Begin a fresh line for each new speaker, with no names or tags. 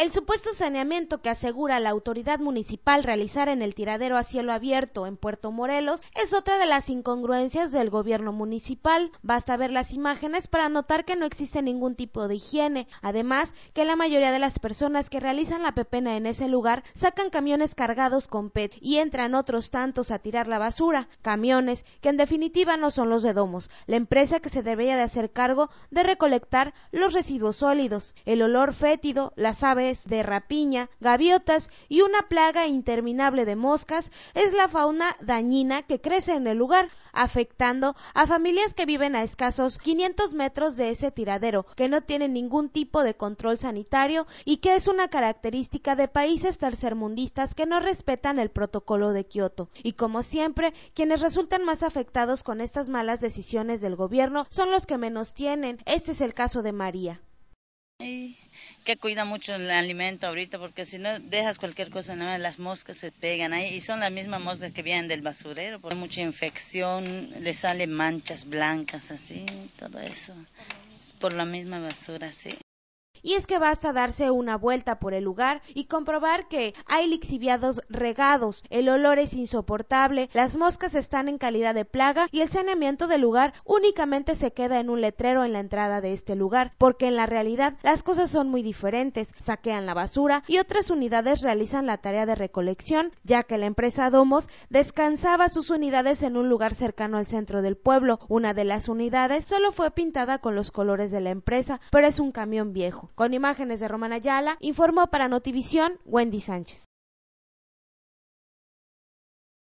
El supuesto saneamiento que asegura la autoridad municipal realizar en el tiradero a cielo abierto en Puerto Morelos es otra de las incongruencias del gobierno municipal. Basta ver las imágenes para notar que no existe ningún tipo de higiene. Además, que la mayoría de las personas que realizan la pepena en ese lugar sacan camiones cargados con PET y entran otros tantos a tirar la basura. Camiones que en definitiva no son los de Domos, la empresa que se debería de hacer cargo de recolectar los residuos sólidos. El olor fétido, las aves de rapiña, gaviotas y una plaga interminable de moscas es la fauna dañina que crece en el lugar, afectando a familias que viven a escasos 500 metros de ese tiradero, que no tienen ningún tipo de control sanitario y que es una característica de países tercermundistas que no respetan el protocolo de Kioto. Y como siempre, quienes resultan más afectados con estas malas decisiones del gobierno son los que menos tienen. Este es el caso de María
que cuida mucho el alimento ahorita porque si no dejas cualquier cosa, nada las moscas se pegan ahí y son las mismas moscas que vienen del basurero. Por mucha infección, le salen manchas blancas así, todo eso. Por la misma basura, sí.
Y es que basta darse una vuelta por el lugar y comprobar que hay lixiviados regados, el olor es insoportable, las moscas están en calidad de plaga y el saneamiento del lugar únicamente se queda en un letrero en la entrada de este lugar, porque en la realidad las cosas son muy diferentes, saquean la basura y otras unidades realizan la tarea de recolección, ya que la empresa Domos descansaba sus unidades en un lugar cercano al centro del pueblo. Una de las unidades solo fue pintada con los colores de la empresa, pero es un camión viejo. Con imágenes de Romana Ayala, informó para Notivisión Wendy Sánchez.